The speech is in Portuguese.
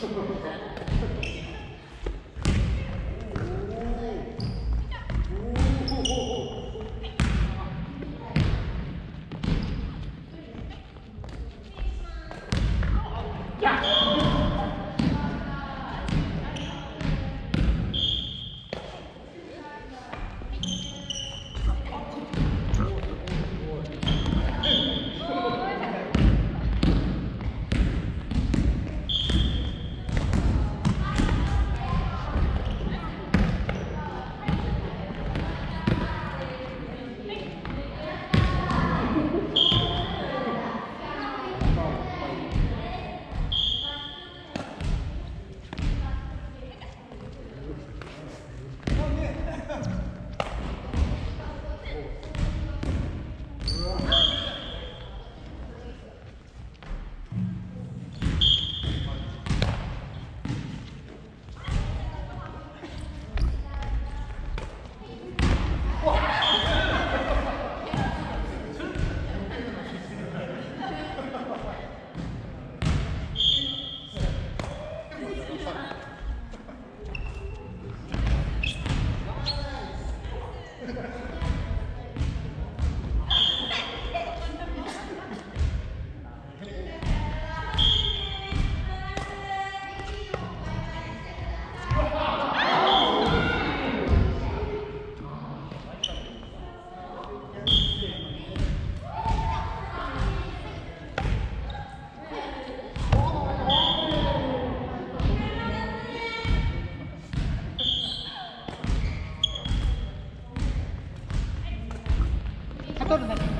Thank you. 取るね。